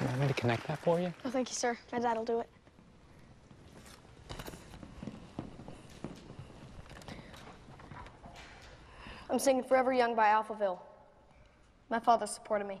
Do you want me to connect that for you? No, thank you, sir. My dad will do it. I'm singing Forever Young by Alphaville. My father supported me.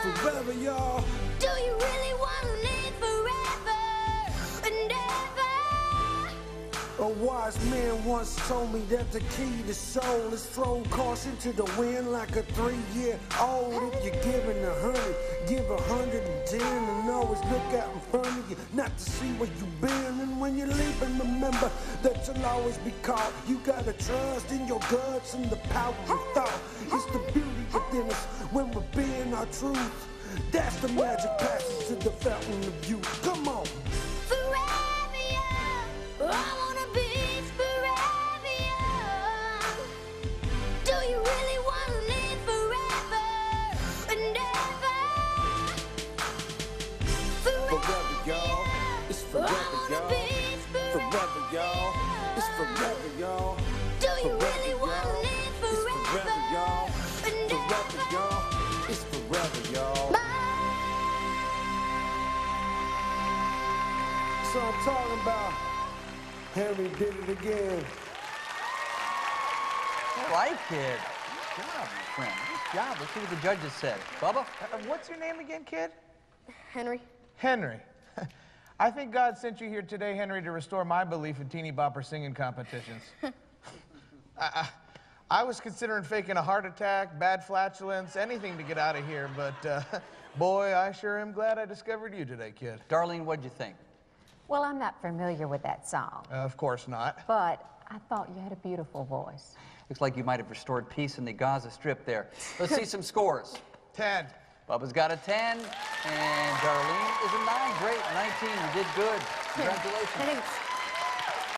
Forever, y'all. Do you really wanna live A wise man once told me that the key to soul is throw caution to the wind like a three-year-old. If you're giving a hundred, give a hundred and ten, and always look out in front of you, not to see where you've been. And when you're leaving, remember that you'll always be caught. You gotta trust in your guts and the power of thought. It's the beauty within us when we're being our truth. That's the magic passage to the fountain of youth. Come on. So I'm talking about Henry did it again. All right, kid. Good job, my friend. Good job. Let's see what the judges said. Bubba? Uh, what's your name again, kid? Henry. Henry. I think God sent you here today, Henry, to restore my belief in teeny bopper singing competitions. I, I, I was considering faking a heart attack, bad flatulence, anything to get out of here, but uh, boy, I sure am glad I discovered you today, kid. Darlene, what'd you think? Well, I'm not familiar with that song, Uh, of course not. but I thought you had a beautiful voice. Looks like you might have restored peace in the Gaza Strip there. Let's see some scores. Ten. Bubba's got a 10, and Darlene is a 9. Great, 19. You did good. Congratulations. Thanks.